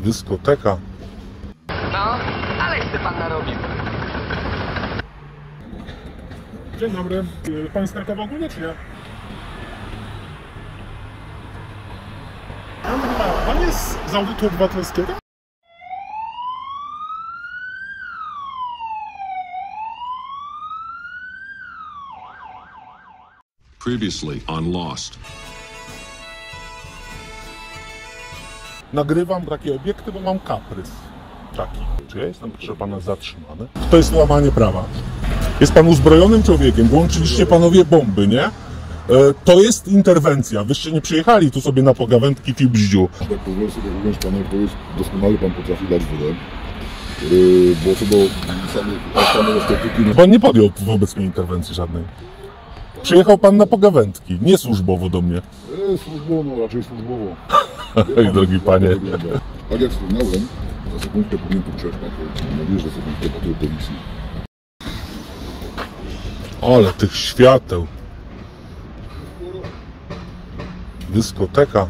Dyskoteka. No, ale chce pan narobił. Dzień dobry. Y, Pan z Krakowa ogólnie czy nie? Pan jest z audytu obywatelskiego? Previously on Lost. Nagrywam takie obiekty, bo mam kaprys. Taki. Czy ja jestem, proszę pana, zatrzymany? To jest łamanie prawa. Jest pan uzbrojonym człowiekiem, włączyliście panowie bomby, nie? E, To jest interwencja. Wyście nie przyjechali tu sobie na pogawędki w bździu. Tak sobie mówiąc panu odpowiedź, doskonale pan potrafi dać wydę. Yy, bo co do samej estetyki, Pan nie podjął wobec mnie interwencji żadnej. Przyjechał pan na pogawędki, nie służbowo do mnie. e, służbowo, no raczej służbowo. Ej, drogi panie. Tak. Tak jak wspomniałem, za sekundkę powinien tu przejść to mam nadzieję, że sekundkę tej policji. Ale tych świateł. Dyskoteka.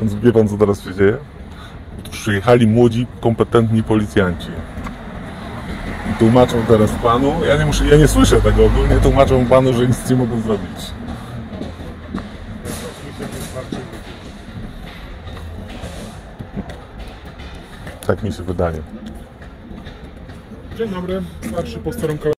Więc wie pan, co teraz się dzieje? Przyjechali młodzi, kompetentni policjanci. I tłumaczą teraz panu, ja nie, muszę, ja nie słyszę tego ogólnie, tłumaczą panu, że nic nie mogą zrobić. Tak mi się wydaje. Dzień dobry. Starszy posterunkowy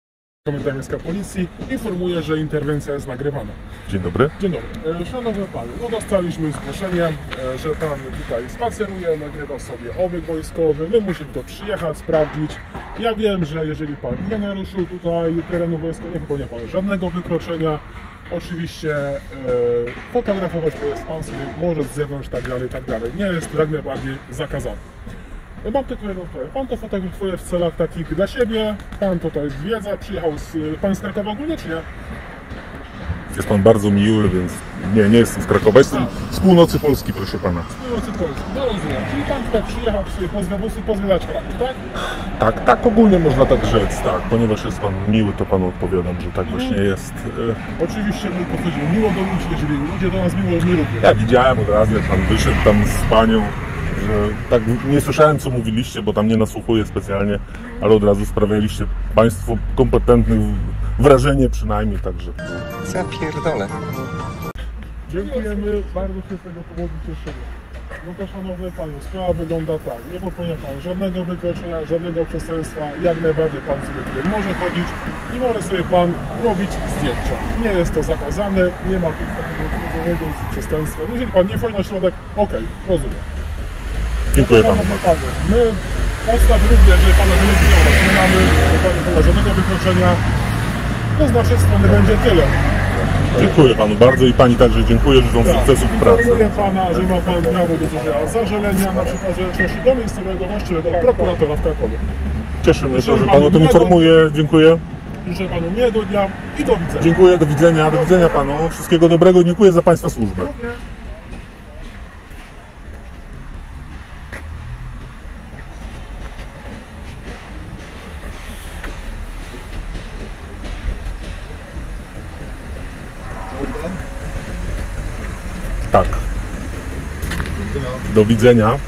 Komenda Miejska Policji informuje, że interwencja jest nagrywana. Dzień dobry. Dzień dobry. E, Szanowny Panie, no dostaliśmy zgłoszenie, e, że Pan tutaj spaceruje, nagrywa sobie obieg wojskowy. My musimy to przyjechać, sprawdzić. Ja wiem, że jeżeli Pan nie naruszył tutaj terenu wojskowego, nie popełnia Pan żadnego wykroczenia. Oczywiście e, fotografować to jest Pan sobie może z zewnątrz, tak dalej, tak dalej. Nie jest jak najbardziej zakazane. Ja Mam tylko jedną sprawę. Pan to fotografuje w celach takich dla siebie. Pan tutaj zwiedza, przyjechał z... Pan z Krakowa ogólnie, czy nie? Jest pan bardzo miły, więc nie, nie jestem z Krakowa, jestem z północy Polski, proszę pana. Północy Polski. No rozumiem. Czyli pan tutaj przyjechał sobie pozwolę pozwiedzać kraj, tak? Tak, tak ogólnie można tak rzec, tak. Ponieważ jest pan miły, to panu odpowiadam, że tak właśnie jest. E, Oczywiście mój podchodził miło do ludzi, jeżeli ludzie do nas miło nie lubią. Ja widziałem od razu, jak pan wyszedł tam z panią, że tak nie słyszałem, co mówiliście, bo tam nie nasłuchuję specjalnie, ale od razu sprawialiście państwo kompetentnych wrażenie przynajmniej, także. Zapierdolę. Dziękujemy, bardzo się z tego powodu cieszymy. No to szanowny panie, sprawa wygląda tak. Nie popełnia pan żadnego wykroczenia, żadnego przestępstwa. Jak najbardziej pan sobie tutaj może chodzić i może sobie pan robić zdjęcia. Nie jest to zakazane, nie ma tu takiego żadnego przestępstwa. Jeżeli pan nie wchodzi na środek, okej, rozumiem. Dziękuję panu. My podstaw również, że pana wylegitymować nie mamy, żadnego wykroczenia. To z naszej strony będzie tyle. Dziękuję panu bardzo i pani także dziękuję, życzą sukcesów w pracy. Informuję pana, że ma pan prawo do złożenia zażalenia na przykład zręczności do miejscowego właściwego prokuratora w Krakowie. Cieszę mnie, to, że pan o tym informuje. Dziękuję. Życzę panu miłego dnia i do widzenia. Dziękuję, do widzenia, do widzenia panu. Wszystkiego dobrego, dziękuję za państwa służbę. Do widzenia.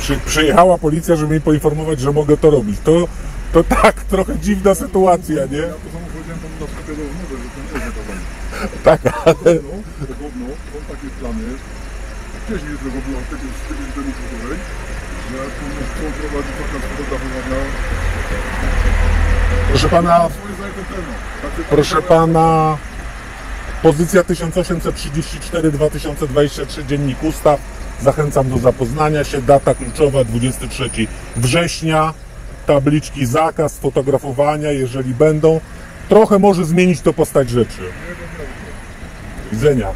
Przy, przyjechała policja, żeby mi poinformować, że mogę to robić. To, to tak, trochę dziwna sytuacja, nie? Ja to samo powiedziałem panu na sklepie do rozmowy, że zakazane. Tak, ale... Podobno, podobno są takie plany, wcześniej zrobił artykuł z tydzień temu wczoraj, że chcą prowadzić okaz fotografowania Proszę pana, proszę pana, pozycja 1834-2023 Dziennik Ustaw. Zachęcam do zapoznania się. Data kluczowa 23 września. tabliczki zakaz fotografowania, jeżeli będą. Trochę może zmienić to postać rzeczy. Widzenia.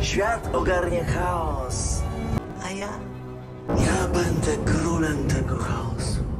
Świat ogarnie chaos, a ja, ja będę królem tego chaosu.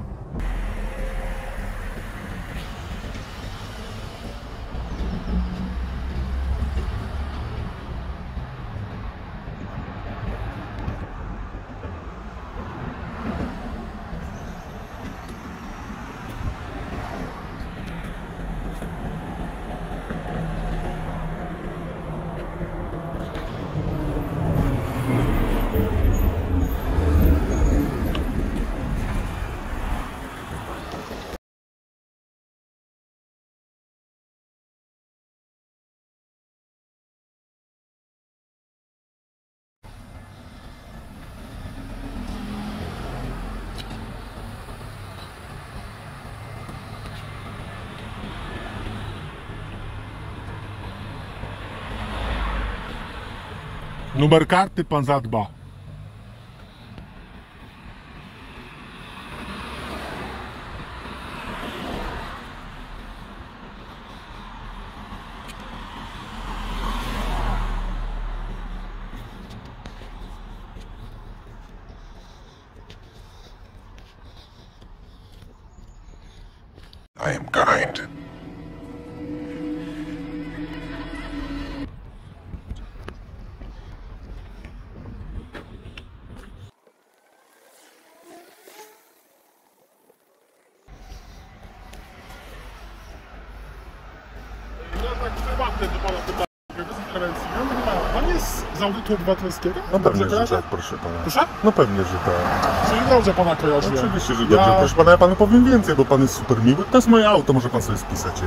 Număr carte panzat ba. I am kind. Audytu obywatelskiego? No pewnie, że kojarzę? tak, proszę pana. Proszę? No pewnie, że tak. Czyli dobrze pana kojarzy. Oczywiście, że dobrze. Ja, Proszę pana, ja panu powiem więcej, bo pan jest super miły. To jest moje auto, może pan sobie spisać. je.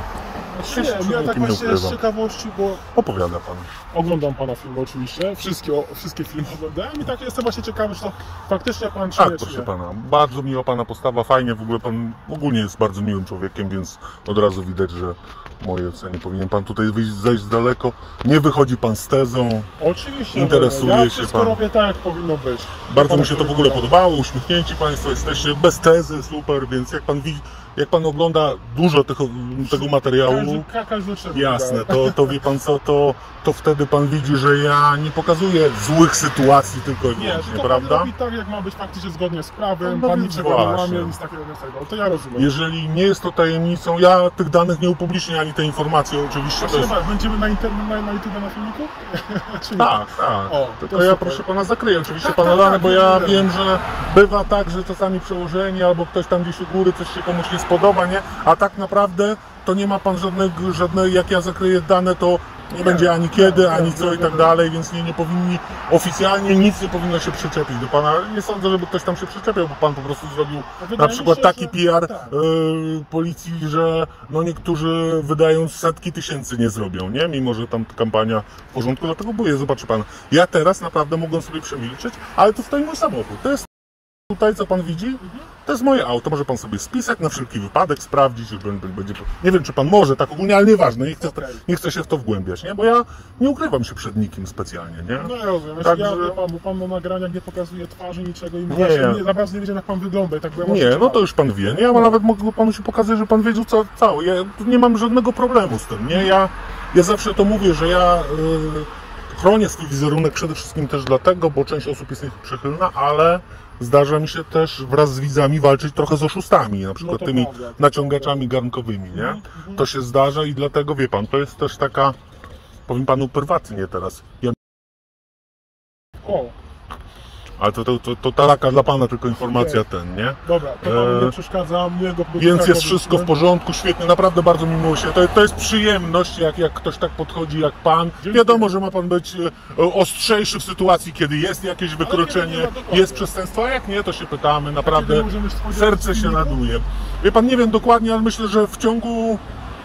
Przed ja tak właśnie z ciekawości, bo Opowiada pan. oglądam pana filmy oczywiście. Wszystkie, wszystkie filmy oglądałem i tak jestem właśnie ciekawy, czy to faktycznie pan Tak, nie, czy proszę pana. Bardzo miła pana postawa, fajnie. W ogóle pan ogólnie jest bardzo miłym człowiekiem, więc od razu widać, że w mojej ocenie powinien pan tutaj wyjść, zejść z daleko. Nie wychodzi pan z tezą. Oczywiście. Interesuje ja się wszystko pan. robię tak, jak powinno być. Bardzo mi się to w ogóle podobało, uśmiechnięci Państwo jesteście, bez tezy, super, więc jak Pan widzi, jak Pan ogląda dużo tego, tego materiału, jasne, tak. to, to wie Pan co, to, to wtedy Pan widzi, że ja nie pokazuję złych sytuacji tylko i Nie, wyłącznie, tylko prawda? pan robi tak, jak ma być faktycznie zgodnie z prawem, No pan więc niczego nie właśnie. łamie, nic takiego nie tego. To ja rozumiem. Jeżeli nie jest to tajemnicą, ja tych danych nie upublicznię, ani tej informacji oczywiście, to jest... Chyba, będziemy na, inter... na, na YouTube na filmiku? Nie? Tak, tak. O, Tylko to ja super. proszę pana zakryję oczywiście Tak, pana tak, dane, tak, bo nie ja wiem. wiem, że bywa tak, że czasami przełożenie albo ktoś tam gdzieś u góry coś się komuś nie spodoba, nie? A tak naprawdę to nie ma pan żadnego, żadnej, jak ja zakryję dane, to nie będzie ani kiedy, ani co i tak dalej, więc nie, nie powinni oficjalnie nic nie powinno się przyczepić do pana. Nie sądzę, żeby ktoś tam się przyczepiał, bo pan po prostu zrobił na przykład taki PR tak. y, policji, że no niektórzy wydając setki tysięcy nie zrobią, nie? Mimo, że tam kampania w porządku, dlatego boję, zobaczy pan. Ja teraz naprawdę mogę sobie przemilczeć, ale to stoi mój samochód. To jest tutaj, co pan widzi, to jest moje auto. Może pan sobie spisać na wszelki wypadek, sprawdzić, będzie. Nie wiem, czy pan może tak ogólnie, ale nieważne, nie chcę, nie chcę się w to wgłębiać, nie? Bo ja nie ukrywam się przed nikim specjalnie, nie? No ja rozumiem. Także- Ja wie pan, bo pan na nagraniach nie pokazuje twarzy, niczego i Nie, ja- nie, bardzo nie wiedziałem, jak pan wygląda i tak byłem Nie, no to już pan wie. Nie, ja nawet mogę panu się pokazać, że pan wiedział co, cały. Ja nie mam żadnego problemu z tym. Nie, ja, ja zawsze to mówię, że ja y, chronię swój wizerunek przede wszystkim też dlatego, bo część osób jest nieprzychylna, ale zdarza mi się też wraz z widzami walczyć trochę z oszustami, na przykład to tymi prawda. naciągaczami garnkowymi, nie? To się zdarza i dlatego wie pan, to jest też taka, powiem panu prywatnie teraz. Ja O, ale to, to, to, to taka dla pana tylko informacja ten, nie? dobra, to panu Eee, nie przeszkadza, miłego Więc jest wszystko w porządku, świetnie, naprawdę bardzo mi miło się. To, to jest przyjemność, jak, jak ktoś tak podchodzi jak pan. Wiadomo, że ma pan być e, ostrzejszy w sytuacji, kiedy jest jakieś wykroczenie, jest przestępstwo, a jak nie, to się pytamy, naprawdę serce się raduje. Wie pan, nie wiem dokładnie, ale myślę, że w ciągu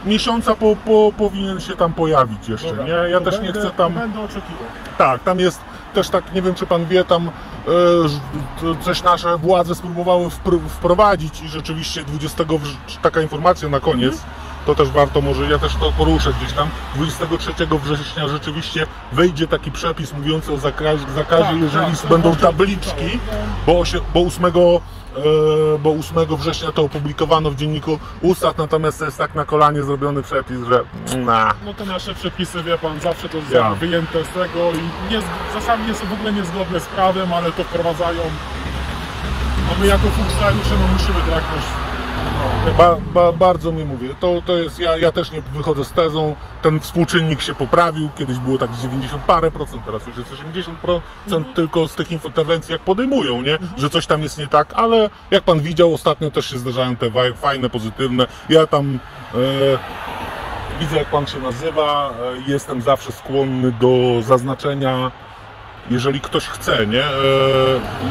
miesiąca po, po, powinien się tam pojawić jeszcze, Dobra, nie? Ja też będę, nie chcę tam... Będę oczekiwał. Tak, tam jest też tak, nie wiem czy pan wie, tam e, coś nasze władze spróbowały wpr- wprowadzić i rzeczywiście 20, wrz- taka informacja na koniec, to też warto może, ja też to poruszę gdzieś tam. 23 września rzeczywiście wejdzie taki przepis mówiący o zakazie, zakazie Tak, jeżeli tak, będą tak. tabliczki, bo, bo 8 e, bo 8 września to opublikowano w dzienniku ustaw, natomiast to jest tak na kolanie zrobiony przepis, że na. No te nasze przepisy, wie pan, zawsze to jest Ja. wyjęte z tego i nie, czasami jest w ogóle niezgodne z prawem, ale to wprowadzają. A my jako funkcjonariusze no musimy to jakoś... Ba, ba, bardzo mi mówię, to, to jest, ja, ja też nie wychodzę z tezą, ten współczynnik się poprawił, kiedyś było tak 90 parę procent, teraz już jest 80 procent. Tylko z tych interwencji, jak podejmują, nie, że coś tam jest nie tak, ale jak pan widział, ostatnio też się zdarzają te fajne, pozytywne, ja tam e, widzę jak pan się nazywa, e, jestem zawsze skłonny do zaznaczenia jeżeli ktoś chce, nie? E,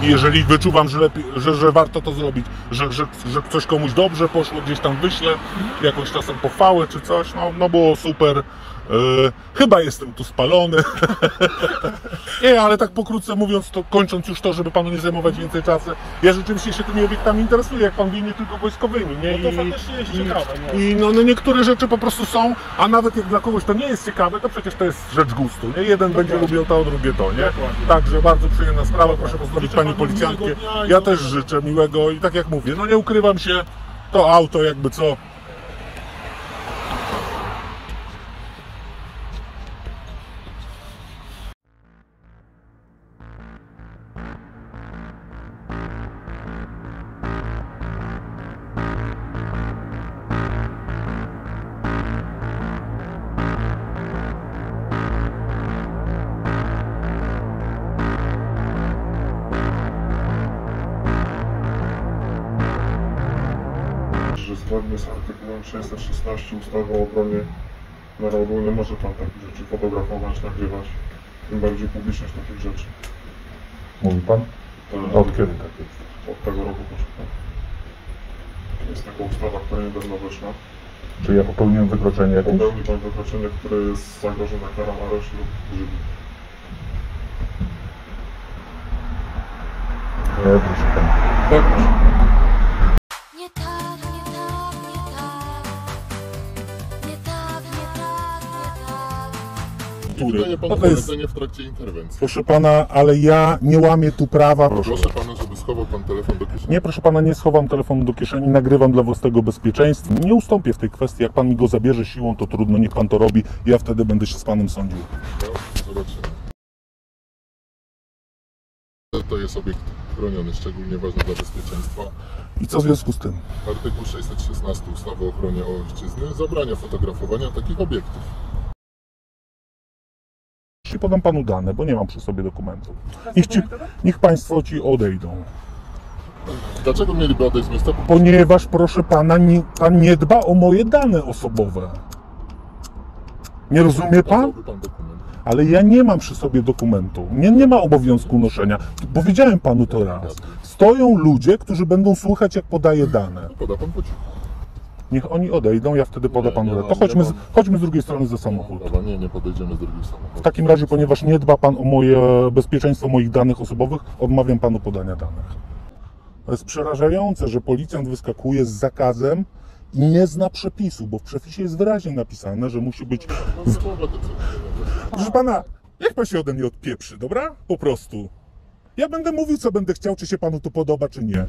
jeżeli wyczuwam, że, lepiej, że, że warto to zrobić, że, że, że coś komuś dobrze poszło, gdzieś tam wyślę jakąś czasem pochwałę czy coś, no, no było super. E, chyba jestem tu spalony. nie, ale tak pokrótce mówiąc, to kończąc już to, żeby panu nie zajmować więcej czasu, ja rzeczywiście się tymi obiektami interesuję, jak pan wie, nie tylko wojskowymi, nie? No to faktycznie jest ciekawe, no. I no, no niektóre rzeczy po prostu są, a nawet jak dla kogoś to nie jest ciekawe, to przecież to jest rzecz gustu, nie? Jeden będzie lubił to, drugie to, nie? Dokładnie. Także bardzo przyjemna sprawa, proszę pozdrowić pani policjantkę. i Ja też życzę miłego i tak jak mówię, no nie ukrywam się, to auto jakby co. 616 ustawy o obronie narodu nie może pan takich rzeczy fotografować, nagrywać, tym bardziej publiczność takich rzeczy. Mówi pan? To- Od kiedy tak jest? Od tego roku proszę pana. Jest taka ustawa, która niedawno weszła. Czy ja popełniłem wykroczenie jakieś? Popełni pan wykroczenie, które jest zagrożone karą aresztu lub grzywny. Nie, proszę pana. Tak, proszę. To jest, w trakcie interwencji. proszę pana, ale ja nie łamię tu prawa. Proszę. Proszę pana, żeby schował pan telefon do kieszeni. Nie, proszę pana, nie schowam telefonu do kieszeni, nagrywam dla własnego bezpieczeństwa. Nie ustąpię w tej kwestii. Jak pan mi go zabierze siłą, to trudno, niech pan to robi. Ja wtedy będę się z panem sądził. No, zobaczymy. To jest obiekt chroniony, szczególnie ważny dla bezpieczeństwa. I co w związku z tym? Artykuł 616 ustawy o ochronie ojczyzny zabrania fotografowania takich obiektów. Podam panu dane, bo nie mam przy sobie dokumentów. Niech, ci, niech państwo ci odejdą. Dlaczego mieliby odejść z miejsca? Ponieważ, proszę pana, nie, pan nie dba o moje dane osobowe. Nie rozumie pan? Ale ja nie mam przy sobie dokumentu. Nie, nie ma obowiązku noszenia. Powiedziałem panu to raz. Stoją ludzie, którzy będą słuchać, jak podaję dane. Poda pan po cichu. Niech oni odejdą, ja wtedy poda Nie, panu. nie To mam, chodźmy z, chodźmy z drugiej strony za samochód. Dobra, nie, nie podejdziemy z drugiej strony. W takim razie, ponieważ nie dba pan o moje bezpieczeństwo moich danych osobowych, odmawiam panu podania danych. To jest przerażające, że policjant wyskakuje z zakazem i nie zna przepisu, bo w przepisie jest wyraźnie napisane, że musi być. Słowa decyzyjne. Proszę pana, niech pan się ode mnie odpieprzy, dobra? Po prostu. Ja będę mówił, co będę chciał, czy się panu to podoba, czy nie.